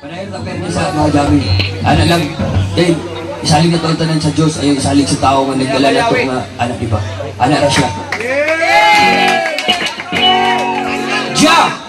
Panayon na pero sa mga dami. Ano lang, Dave, isalig na taon tanan sa Diyos, ayaw isalig sa tao nga nagdala na ito nga anak, di ba? Anak na siya. Ja!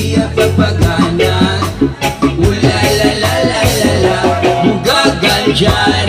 di apapagana Ula la la la la mugagal dyan.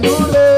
salude.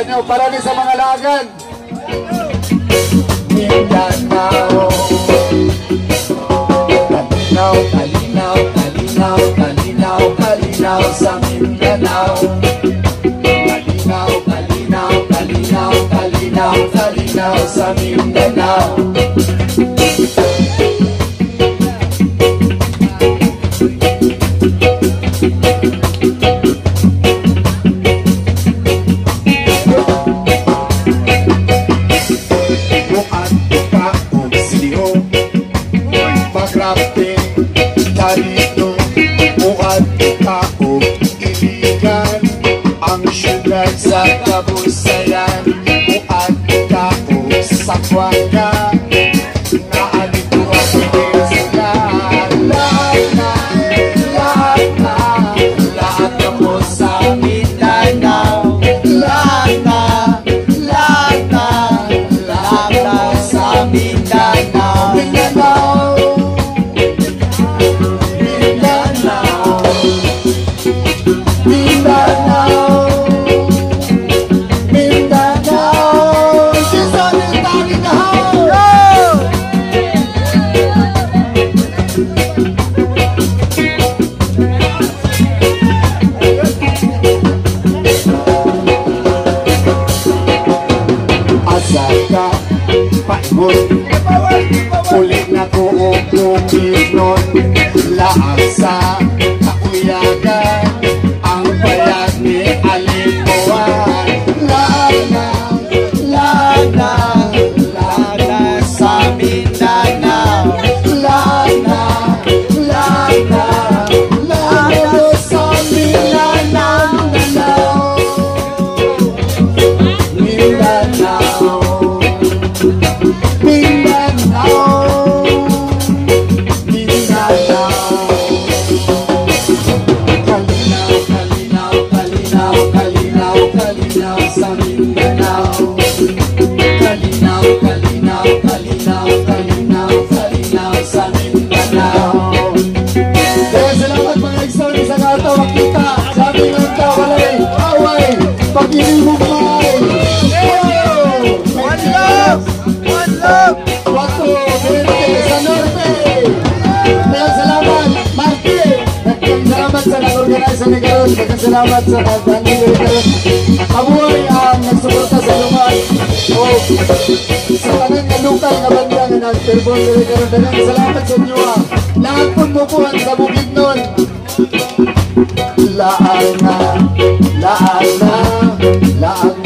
sa inyo. Parami sa mga lagan. Mindanao. Oh. Kalinaw, kalinaw, kalinaw, kalinaw, kalinaw sa Mindanao. Oh. Kalinaw, kalinaw, kalinaw, kalinaw, kalinaw sa Mindanao. Maraming pagkasalamat sa pagpangin. Mabuhay ang nagsuporta sa lumat o sa tanan na lokal na banda na nag-terbon Director. Dagang salamat sa inyo ha. Lahat pong mukuhan sa bukid nun. Laal na, laal na, laal na.